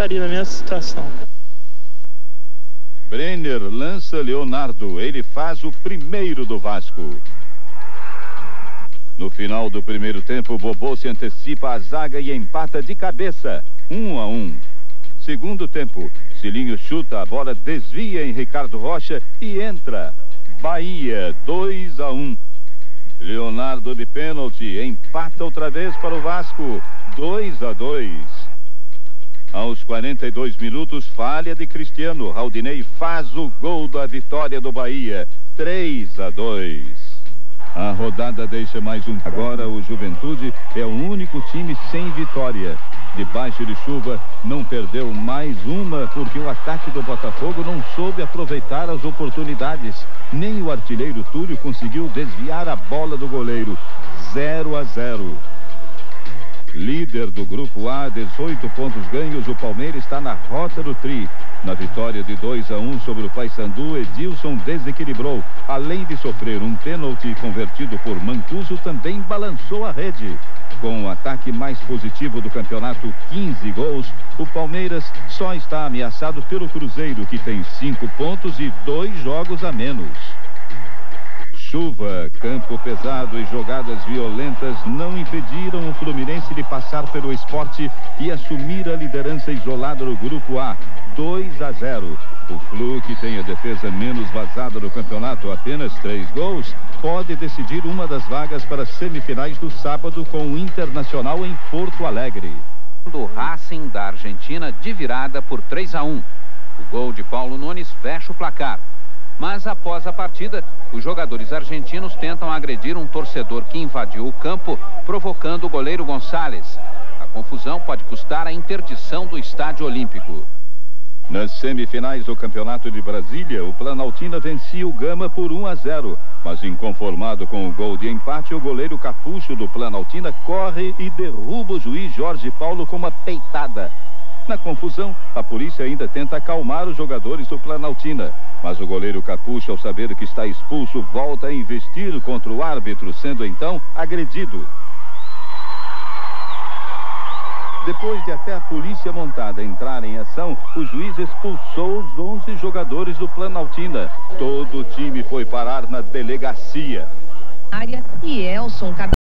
estaria na minha situação. Brenner lança Leonardo. Ele faz o primeiro do Vasco. No final do primeiro tempo, Bobô se antecipa a zaga e empata de cabeça. Um a um. Segundo tempo, Cilinho chuta, a bola desvia em Ricardo Rocha e entra. Bahia, 2 a 1. Leonardo de pênalti empata outra vez para o Vasco, 2 a 2. Aos 42 minutos, falha de Cristiano. Raldinei faz o gol da vitória do Bahia, 3 a 2. A rodada deixa mais um. Agora o Juventude é o único time sem vitória. Debaixo de chuva, não perdeu mais uma porque o ataque do Botafogo não soube aproveitar as oportunidades. Nem o artilheiro Túlio conseguiu desviar a bola do goleiro. 0 a 0. Líder do Grupo A, 18 pontos ganhos, o Palmeiras está na rota do tri. Na vitória de 2 a 1 sobre o Paysandu, Edilson desequilibrou. Além de sofrer um pênalti convertido por Mancuso, também balançou a rede. Com o ataque mais positivo do campeonato, 15 gols, o Palmeiras só está ameaçado pelo Cruzeiro, que tem 5 pontos e dois jogos a menos. Chuva, campo pesado e jogadas violentas não impediram o Fluminense de passar pelo esporte e assumir a liderança isolada do Grupo A, 2 a 0. O Flu, que tem a defesa menos vazada do campeonato, apenas três gols, pode decidir uma das vagas para as semifinais do sábado com o Internacional em Porto Alegre. Do Racing da Argentina de virada por 3 a 1. O gol de Paulo Nunes fecha o placar. Mas após a partida, os jogadores argentinos tentam agredir um torcedor que invadiu o campo, provocando o goleiro Gonçalves. A confusão pode custar a interdição do Estádio Olímpico. Nas semifinais do Campeonato de Brasília, o Planaltina vencia o Gama por 1 a 0. Mas inconformado com o gol de empate, o goleiro Capucho do Planaltina corre e derruba o juiz Jorge Paulo com uma peitada. Na confusão, a polícia ainda tenta acalmar os jogadores do Planaltina. Mas o goleiro Capucho, ao saber que está expulso, volta a investir contra o árbitro, sendo então agredido. Depois de até a polícia montada entrar em ação, o juiz expulsou os 11 jogadores do Planaltina. Todo o time foi parar na delegacia. Área e Elson